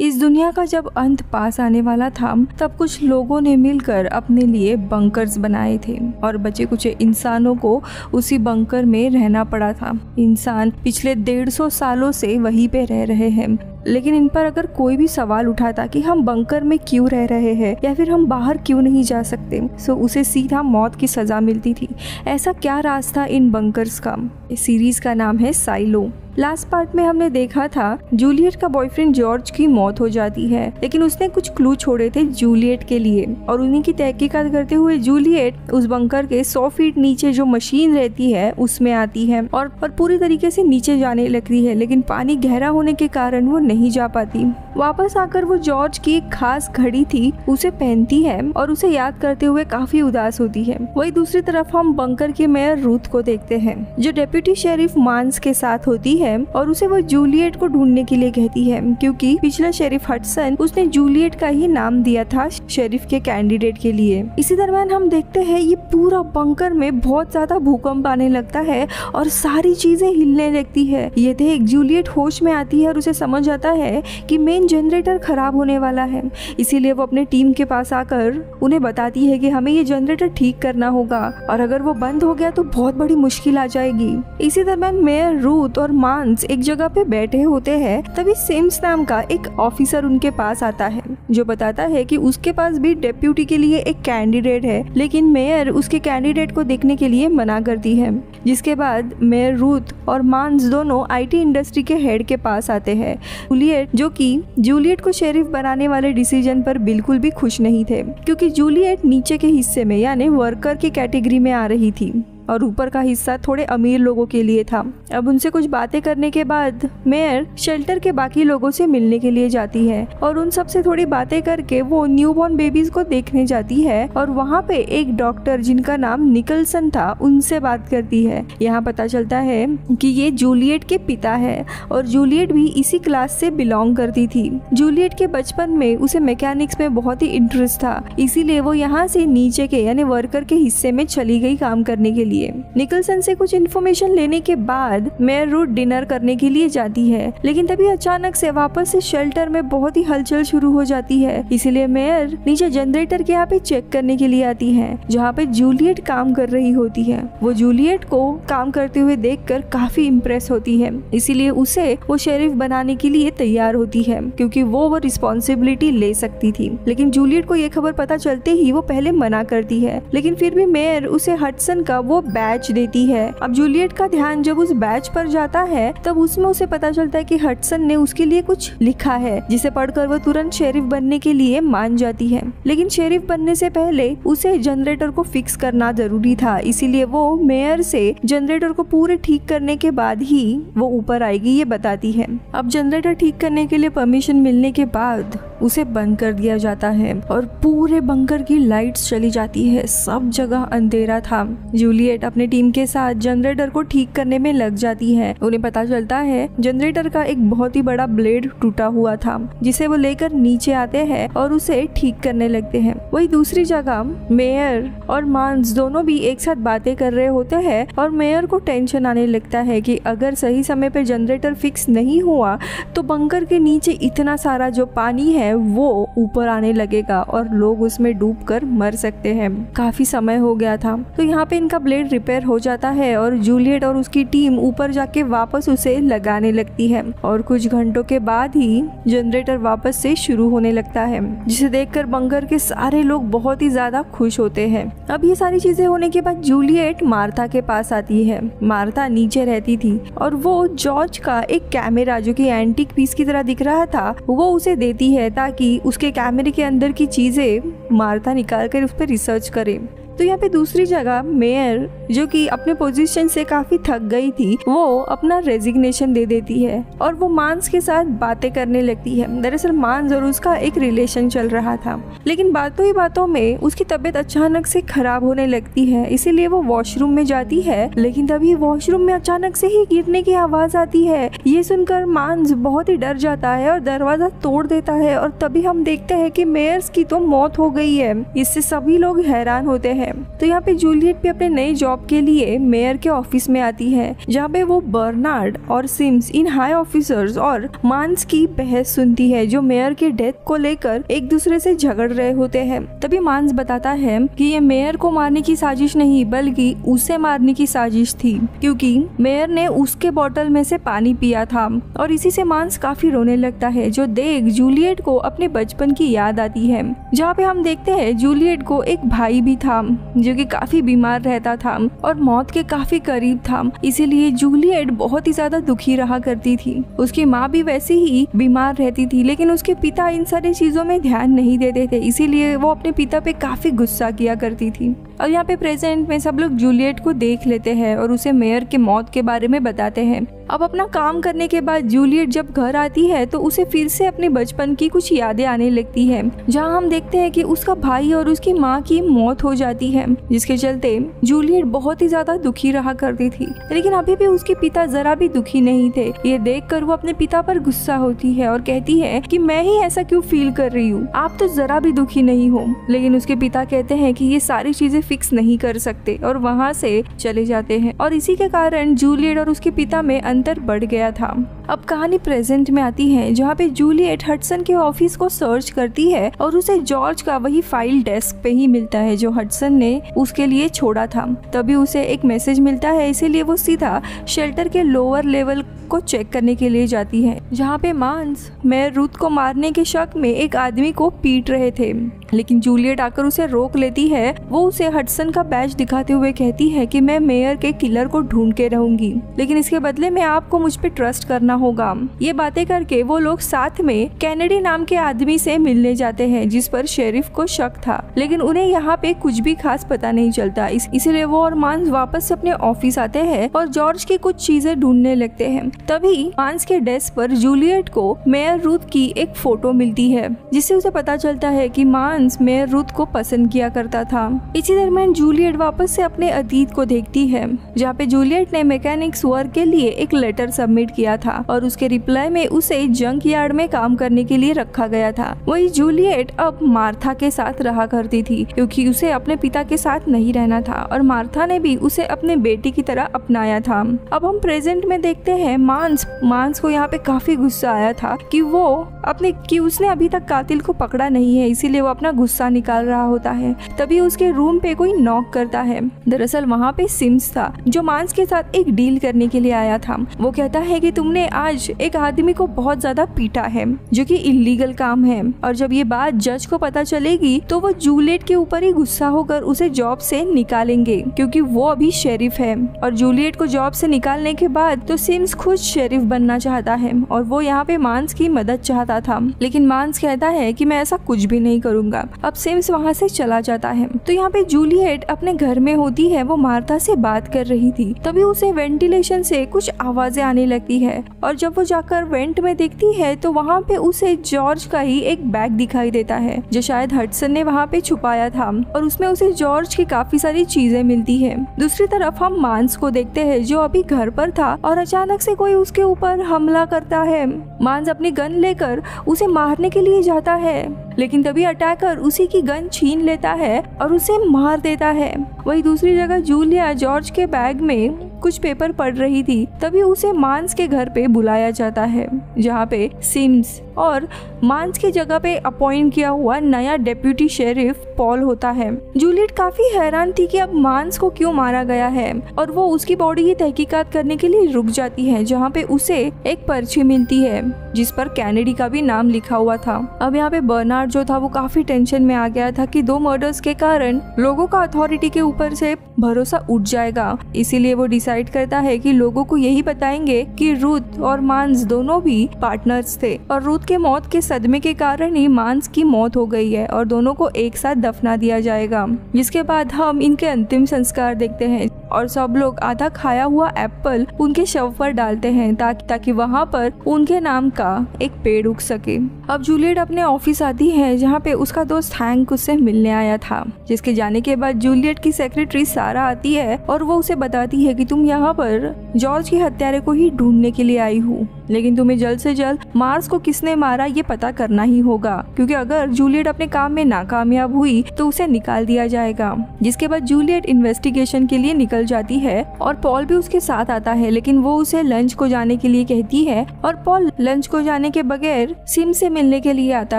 इस दुनिया का जब अंत पास आने वाला था, तब कुछ लोगों ने मिलकर अपने लिए बंकर्स बनाए थे और बचे कुछ इंसानों को उसी बंकर में रहना पड़ा था। इंसान पिछले डेढ़ सौ सालों से वहीं पे रह रहे हैं, लेकिन इन पर अगर कोई भी सवाल उठाता कि हम बंकर में क्यों रह रहे हैं या फिर हम बाहर क्यों नहीं जा सकते सो उसे सीधा मौत की सज़ा मिलती थी। ऐसा क्या रास्ता इन बंकर्स का? इस सीरीज़ का नाम है साइलो लास्ट पार्ट में हमने देखा था जूलियट का बॉयफ्रेंड जॉर्ज की मौत हो जाती है लेकिन उसने कुछ क्लू छोड़े थे जूलियट के लिए। और उन्हीं की तहकीकत करते हुए जूलियट उस बंकर के सौ फीट नीचे जो मशीन रहती है उसमें आती है। और, और पूरी तरीके से नीचे जाने लगती है लेकिन पानी गहरा होने के कारण वो नहीं जा पाती। वापस आकर वो जॉर्ज की एक खास घड़ी थी, उसे पहनती है और उसे याद करते हुए काफ़ी उदास होती है। वही दूसरी तरफ़ हम बंकर के मेयर रूथ को देखते हैं, जो डेप्यूटी शेरिफ मांस के साथ होती है और उसे वो जूलियट को ढूँढने के लिए कहती है, क्योंकि पिछला शेरिफ हटसन उसने जूलियट का ही नाम दिया था शेरिफ के कैंडिडेट के लिए। इसी दरमियान हम देखते हैं, ये पूरा बंकर में बहुत ज़्यादा भूकंप आने लगता है और सारी चीज़ें हिलने लगती है। ये देख जूलियट होश में आती है और उसे समझ आता है कि मेन जनरेटर खराब होने वाला है। इसीलिए वो अपने टीम के पास आकर उन्हें बताती है कि हमें ये जनरेटर ठीक करना होगा और अगर वो बंद हो गया तो बहुत बड़ी मुश्किल आ जाएगी। इसी दरम्यान मेयर रूथ और मांस एक जगह पे बैठे होते हैं, तभी सिम्स नाम का एक ऑफिसर उनके पास आता है। जो बताता है कि उसके पास भी डेप्यूटी के लिए एक कैंडिडेट है, लेकिन मेयर उसके कैंडिडेट को देखने के लिए मना करती है। जिसके बाद मेयर रूथ और मांस दोनों आईटी इंडस्ट्री के हेड के पास आते हैं। जूलियट, जो कि जूलियट को शेरिफ बनाने वाले डिसीज़न पर बिल्कुल भी खुश नहीं थे, क्योंकि जूलियट नीचे के हिस्से में, यानी वर्कर की कैटेगरी में आ रही थी। और ऊपर का हिस्सा थोड़े अमीर लोगों के लिए था। अब उनसे कुछ बातें करने के बाद मेयर शेल्टर के बाकी लोगों से मिलने के लिए जाती है और उन सबसे थोड़ी बातें करके वो न्यू बॉर्न बेबीज को देखने जाती है और वहाँ पे एक डॉक्टर जिनका नाम निकलसन था, उनसे बात करती है। यहाँ पता चलता है कि ये जूलियट के पिता है और जूलियट भी इसी क्लास से बिलोंग करती थी। जूलियट के बचपन में उसे मैकेनिक्स में बहुत ही इंटरेस्ट था, इसीलिए वो यहाँ से नीचे के, यानी वर्कर के हिस्से में चली गई काम करने के लिए। लिए। निकलसन से कुछ इन्फॉर्मेशन लेने के बाद मेयर रूट डिनर करने के लिए जाती है, लेकिन तभी अचानक से वापस से शेल्टर में बहुत ही हलचल शुरू हो जाती है। इसीलिए मेयर नीचे जनरेटर के यहाँ पे चेक करने के लिए आती है, जहाँ पे जूलियट काम कर रही होती है। वो जूलियट को काम करते हुए देखकर काफ़ी इम्प्रेस होती है। इसीलिए उसे वो शेरिफ बनाने के लिए तैयार होती है, क्योंकि वो वो रिस्पॉन्सिबिलिटी ले सकती थी। लेकिन जूलियट को ये खबर पता चलते ही वो पहले मना करती है। लेकिन फिर भी मेयर उसे हटसन का वो बैच देती है। अब जूलियट का ध्यान जब उस बैच पर जाता है, तब उसमें उसे पता चलता है कि हटसन ने उसके लिए कुछ लिखा है, जिसे पढ़कर वो तुरंत शेरिफ बनने के लिए मान जाती है। लेकिन शेरिफ बनने से पहले उसे जनरेटर को फिक्स करना ज़रूरी था, इसीलिए वो मेयर से जनरेटर को पूरे ठीक करने के बाद ही वो ऊपर आएगी, ये बताती है। अब जनरेटर ठीक करने के लिए परमिशन मिलने के बाद उसे बंद कर दिया जाता है और पूरे बंकर की लाइट्स चली जाती है। सब जगह अंधेरा था। जूलियट अपने टीम के साथ जनरेटर को ठीक करने में लग जाती है। उन्हें पता चलता है, जनरेटर का एक बहुत ही बड़ा ब्लेड टूटा हुआ था, जिसे वो लेकर नीचे आते हैं और उसे ठीक करने लगते हैं। वही दूसरी जगह, मेयर और मांस दोनों भी एक साथ बातें कर रहे होते हैं और मेयर को टेंशन आने लगता है कि अगर सही समय पर जनरेटर फिक्स नहीं हुआ तो बंकर के नीचे इतना सारा जो पानी है वो ऊपर आने लगेगा और लोग उसमें डूब कर मर सकते हैं। काफ़ी समय हो गया था तो यहाँ पे इनका ब्लेड रिपेयर हो जाता है और जूलियट और उसकी टीम ऊपर जाके वापस उसे लगाने लगती है और कुछ घंटों के बाद ही जनरेटर वापस से शुरू होने लगता है, जिसे देखकर बंगर के सारे लोग बहुत ही ज़्यादा खुश होते हैं। अब ये सारी चीज़ें होने के बाद जूलियट मार्था के पास आती है। मार्था नीचे रहती थी और वो जॉर्ज का एक कैमरा, जो कि एंटीक पीस की तरह दिख रहा था, वो उसे देती है ताकि उसके कैमरे के अंदर की चीज़ें मारता निकाल कर उस पर रिसर्च करे। तो यहाँ पे दूसरी जगह मेयर जो कि अपने पोजीशन से काफ़ी थक गई थी, वो अपना रेजिग्नेशन दे देती है और वो मांस के साथ बातें करने लगती है। दरअसल मांस और उसका एक रिलेशन चल रहा था। लेकिन बातों ही बातों में उसकी तबीयत अचानक से खराब होने लगती है, इसीलिए वो वॉशरूम में जाती है, लेकिन तभी वॉशरूम में अचानक से ही गिरने की आवाज़ आती है। ये सुनकर मांस बहुत ही डर जाता है और दरवाज़ा तोड़ देता है और तभी हम देखते हैं कि मेयर्स की तो मौत हो गई है। इससे सभी लोग हैरान होते हैं। है। तो यहाँ पे जूलियट भी अपने नई जॉब के लिए मेयर के ऑफ़िस में आती है, जहाँ पे वो बर्नार्ड और सिम्स इन हाई ऑफिसर्स और मांस की बहस सुनती है, जो मेयर के डेथ को लेकर एक दूसरे से झगड़ रहे होते हैं। तभी मांस बताता है कि ये मेयर को मारने की साजिश नहीं, बल्कि उसे मारने की साजिश थी, क्योंकि मेयर ने उसके बोतल में से पानी पिया था। और इसी से मांस काफ़ी रोने लगता है, जो देख जूलियट को अपने बचपन की याद आती है। जहाँ पे हम देखते हैं जूलियट को एक भाई भी था। जो कि काफ़ी बीमार रहता था और मौत के काफ़ी करीब था। इसीलिए जूलियट बहुत ही ज़्यादा दुखी रहा करती थी। उसकी माँ भी वैसे ही बीमार रहती थी, लेकिन उसके पिता इन सारी चीज़ों में ध्यान नहीं देते थे। इसीलिए वो अपने पिता पे काफ़ी गुस्सा किया करती थी। और यहाँ पे प्रेजेंट में सब लोग जूलियट को देख लेते हैं और उसे मेयर के मौत के बारे में बताते हैं। अब अपना काम करने के बाद जूलियट जब घर आती है तो उसे फिर से अपने बचपन की कुछ यादें आने लगती है, जहाँ हम देखते हैं कि उसका भाई और उसकी माँ की मौत हो जाती है, जिसके चलते जूलियट बहुत ही ज़्यादा दुखी रहा करती थी। लेकिन अभी भी उसके पिता जरा भी दुखी नहीं थे। ये देख कर वो अपने पिता पर गुस्सा होती है और कहती है की मैं ही ऐसा क्यों फील कर रही हूँ? आप तो जरा भी दुखी नहीं हो। लेकिन उसके पिता कहते हैं की ये सारी चीज़ें फिक्स नहीं कर सकते और वहाँ से चले जाते हैं। और इसी के कारण जूलियट और उसके पिता में अंतर बढ़ गया था। अब कहानी प्रेजेंट में आती है, जहाँ पे जूलियट हटसन के ऑफ़िस को सर्च करती है और उसे जॉर्ज का वही फ़ाइल डेस्क पे ही मिलता है, जो हटसन ने उसके लिए छोड़ा था। तभी उसे एक मैसेज मिलता है, इसीलिए वो सीधा शेल्टर के लोअर लेवल को चेक करने के लिए जाती है, जहाँ पे मांस मेयर रूथ को मारने के शक में एक आदमी को पीट रहे थे। लेकिन जूलियट आकर उसे रोक लेती है। वो उसे हटसन का बैच दिखाते हुए कहती है कि मैं मेयर के किलर को ढूंढ के रहूँगी लेकिन इसके बदले में आपको मुझ पर ट्रस्ट करना होगा। ये बातें करके वो लोग साथ में कैनेडी नाम के आदमी से मिलने जाते हैं जिस पर शेरिफ को शक था। लेकिन उन्हें यहाँ पे कुछ भी खास पता नहीं चलता। इस, इसीलिए वो और मांस वापस अपने ऑफ़िस आते हैं और जॉर्ज की कुछ चीज़ें ढूँढने लगते हैं। तभी मांस के डेस्क पर जूलियट को मेयर रूथ की एक फ़ोटो मिलती है जिससे उसे पता चलता है कि मांस मेयर रूथ को पसंद किया करता था। इसी दरमियान जूलियट वापस से अपने अतीत को देखती है, जहाँ पे जूलियट ने मैकेनिक्स वर्क के लिए एक लेटर सबमिट किया था और उसके रिप्लाई में उसे जंक यार्ड में काम करने के लिए रखा गया था। वही जूलियट अब मार्था के साथ रहा करती थी, क्योंकि उसे अपने पिता के साथ नहीं रहना था और मार्था ने भी उसे अपने बेटी की तरह अपनाया था। अब हम प्रेजेंट में देखते हैं मांस। मांस को यहाँ पे काफ़ी गुस्सा आया था कि वो अपने, कि उसने अभी तक कातिल को पकड़ा नहीं है, इसीलिए वो अपना गुस्सा निकाल रहा होता है, तभी उसके रूम पे कोई नॉक करता है। दरअसल वहाँ पे सिम्स था, जो मांस के साथ एक डील करने के लिए आया था। वो कहता है कि तुमने आज एक आदमी को बहुत ज़्यादा पीटा है, जो कि इलीगल काम है। और जब ये बात जज को पता चलेगी तो वो जूलियट के ऊपर ही गुस्सा होकर उसे जॉब से निकालेंगे, क्योंकि वो अभी शेरिफ है। और जूलियट को जॉब से निकालने के बाद तो सिम्स खुद शेरिफ बनना चाहता है, और वो यहाँ पे मांस की मदद चाहता था। लेकिन मांस कहता है कि मैं ऐसा कुछ भी नहीं करूँगा। अब सिम्स वहाँ से चला जाता है। तो यहाँ पे जूलियट अपने घर में होती है, वो मार्था से बात कर रही थी। तभी उसे वेंटिलेशन से कुछ आवाज़ें आने लगती है और जब वो जाकर वेंट में देखती है तो वहाँ पे उसे जॉर्ज का ही एक बैग दिखाई देता है, जो शायद हटसन ने वहाँ पे छुपाया था और उसमें उसे जॉर्ज की काफ़ी सारी चीज़ें मिलती है। दूसरी तरफ़ हम मांस को देखते हैं, जो अभी घर पर था और अचानक से कोई उसके ऊपर हमला करता है। मांस अपनी गन लेकर उसे मारने के लिए जाता है, लेकिन तभी अटैकर उसी की गन छीन लेता है और उसे मार देता है। वही दूसरी जगह जूलिया जॉर्ज के बैग में कुछ पेपर पढ़ रही थी, तभी उसे मांस के घर पे बुलाया जाता है, जहाँ पे सिम्स और मांस की जगह पे अपॉइंट किया हुआ नया डेप्यूटी शेरिफ पॉल होता है। जूलियट काफ़ी हैरान थी कि अब मांस को क्यों मारा गया है और वो उसकी बॉडी की तहकीकात करने के लिए रुक जाती है, जहाँ पे उसे एक पर्ची मिलती है, जिस पर कैनेडी का भी नाम लिखा हुआ था। अब यहाँ पे बर्नार्ड जो था, वो काफ़ी टेंशन में आ गया था कि दो मर्डर्स के कारण लोगों का अथॉरिटी के ऊपर से भरोसा उठ जाएगा। इसीलिए वो डिसाइड करता है कि लोगों को यही बताएँगे कि रूथ और मांस दोनों भी पार्टनर्स थे और रूथ के मौत के सदमे के कारण ही मांस की मौत हो गई है और दोनों को एक साथ दफना दिया जाएगा, जिसके बाद हम इनके अंतिम संस्कार देखते हैं। और सब लोग आधा खाया हुआ एप्पल उनके शव पर डालते हैं ताकि ताकि वहाँ पर उनके नाम का एक पेड़ उग सके। अब जूलियट अपने ऑफ़िस आती है, जहाँ पे उसका दोस्त हैंक उससे मिलने आया था, जिसके जाने के बाद जूलियट की सेक्रेटरी सारा आती है और वो उसे बताती है कि तुम यहाँ पर जॉर्ज के हत्यारे को ही ढूँढने के लिए आई हूँ। लेकिन तुम्हें जल्द से जल्द मार्स को किसने मारा ये पता करना ही होगा, क्योंकि अगर जूलियट अपने काम में नाकामयाब हुई तो उसे निकाल दिया जाएगा, जिसके बाद जूलियट इन्वेस्टिगेशन के लिए निकल जाती है और पॉल भी उसके साथ आता है, लेकिन वो उसे लंच को जाने के लिए कहती है और पॉल लंच को जाने के बगैर सिम से मिलने के लिए आता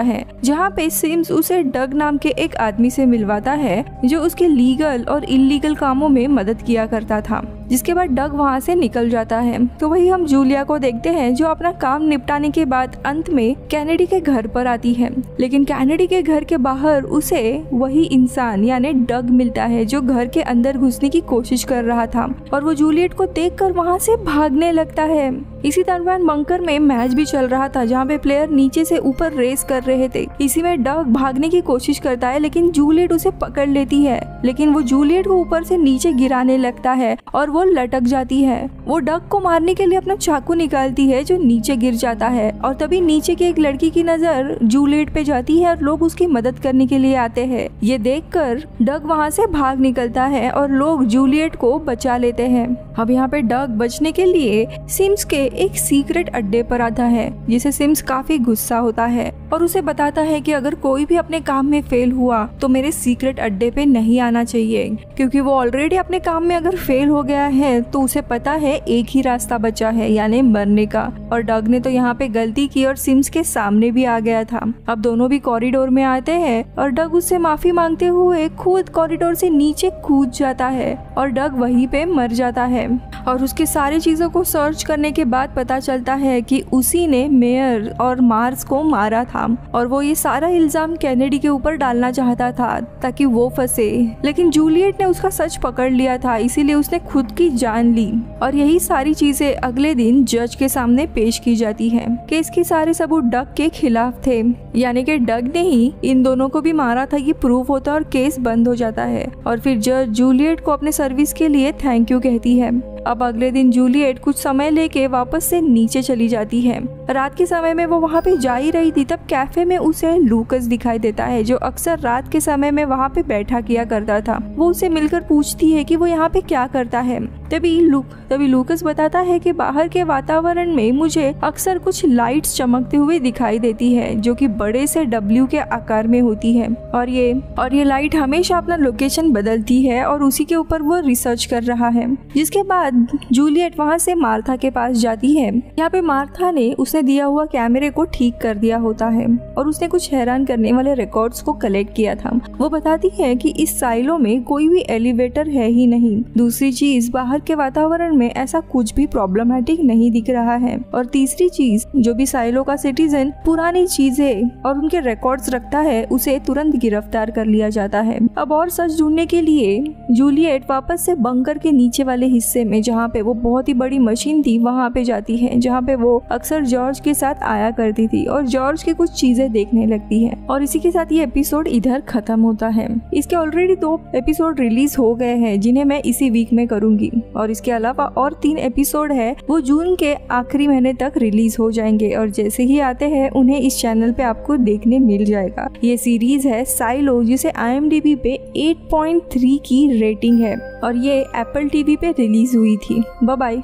है, जहाँ पे सिम्स उसे डग नाम के एक आदमी से मिलवाता है, जो उसके लीगल और इलीगल कामों में मदद किया करता था। जिसके बाद डग वहाँ से निकल जाता है। तो वही हम जूलिया को देखते हैं, जो अपना काम निपटाने के बाद अंत में कैनेडी के घर पर आती है। लेकिन कैनेडी के घर के बाहर उसे वही इंसान, यानी डग मिलता है, जो घर के अंदर घुसने की कोशिश कर रहा था और वो जूलियट को देखकर वहाँ से भागने लगता है। इसी दरमियान बंकर में मैच भी चल रहा था, जहाँ पे प्लेयर नीचे से ऊपर रेस कर रहे थे। इसी में डग भागने की कोशिश करता है, लेकिन जूलियट उसे पकड़ लेती है। लेकिन वो जूलियट को ऊपर से नीचे गिराने लगता है और वो लटक जाती है। वो डग को मारने के लिए अपना चाकू निकालती है, जो नीचे गिर जाता है। और तभी नीचे की एक लड़की की नज़र जूलियट पे जाती है और लोग उसकी मदद करने के लिए आते हैं। ये देखकर डग वहाँ से भाग निकलता है और लोग जूलियट को बचा लेते हैं। अब यहाँ पे डग बचने के लिए सिम्स के एक सीक्रेट अड्डे पर आता है, जिसे सिम्स काफ़ी गुस्सा होता है और उसे बताता है कि अगर कोई भी अपने काम में फेल हुआ तो मेरे सीक्रेट अड्डे पे नहीं आना चाहिए, क्योंकि वो ऑलरेडी अपने काम में अगर फेल हो गया है तो उसे पता है एक ही रास्ता बचा है, यानी मरने का। और डग ने तो यहाँ पे गलती की और सिम्स के सामने भी आ गया था। अब दोनों भी कॉरिडोर में आते हैं और डग उससे माफ़ी मांगते हुए खुद कॉरिडोर से नीचे कूद जाता है और डग वहीं पे मर जाता है। और उसके सारी चीज़ों को सर्च करने के बाद पता चलता है कि उसी ने मेयर और मार्स को मारा था और वो ये सारा इल्ज़ाम कैनेडी के ऊपर डालना चाहता था ताकि वो फंसे। लेकिन जूलियट ने उसका सच पकड़ लिया था, इसीलिए उसने खुद की जान ली। और यही सारी चीज़ें अगले दिन जज के सामने पेश की जाती है केस के सारे सबूत डग के खिलाफ थे। यानी कि डग ने ही इन दोनों को भी मारा था ये प्रूफ होता और केस बंद हो जाता है। और फिर जज जूलियट को अपने सर्विस के लिए थैंक यू कहती है। अब अगले दिन जूलियट कुछ समय लेके वापस से नीचे चली जाती है। रात के समय में वो वहाँ पे जा ही रही थी, तब कैफ़े में उसे लूकस दिखाई देता है, जो अक्सर रात के समय में वहाँ पे बैठा किया करता था। वो उसे मिलकर पूछती है कि वो यहाँ पे क्या करता है। तभी लुक तभी लूकस बताता है कि बाहर के वातावरण में मुझे अक्सर कुछ लाइट्स चमकते हुए दिखाई देती है, जो कि बड़े से डब्ल्यू के आकार में होती है। और ये और ये लाइट हमेशा अपना लोकेशन बदलती है और उसी के ऊपर वो रिसर्च कर रहा है। जिसके बाद जूलियट वहाँ से मार्था के पास जाती है। यहाँ पे मार्था ने उसने दिया हुआ कैमरे को ठीक कर दिया होता है और उसने कुछ हैरान करने वाले रिकॉर्ड्स को कलेक्ट किया था। वो बताती है कि इस साइलो में कोई भी एलिवेटर है ही नहीं। दूसरी चीज़, बाहर के वातावरण में ऐसा कुछ भी प्रॉब्लमेटिक नहीं दिख रहा है। और तीसरी चीज़, जो भी साइलो का सिटीजन पुरानी चीज़ें और उनके रिकॉर्ड्स रखता है, उसे तुरंत गिरफ़्तार कर लिया जाता है। अब और सच ढूँढने के लिए जूलियट वापस से बंकर के नीचे वाले हिस्से में, जहाँ पे वो बहुत ही बड़ी मशीन थी, वहाँ पे जाती है, जहाँ पे वो अक्सर जॉर्ज के साथ आया करती थी और जॉर्ज की कुछ चीज़ें देखने लगती है। और इसी के साथ ये एपिसोड इधर खत्म होता है। इसके ऑलरेडी दो एपिसोड रिलीज़ हो गए हैं, जिन्हें मैं इसी वीक में करूँगी। और इसके अलावा और तीन एपिसोड है, वो जून के आखिरी महीने तक रिलीज़ हो जाएँगे और जैसे ही आते हैं, उन्हें इस चैनल पे आपको देखने मिल जाएगा। ये सीरीज़ है साइलो, जिसे आईएमडीबी पे 8.3 की रेटिंग है और ये एप्पल टीवी पे रिलीज़ हुई थी। बाय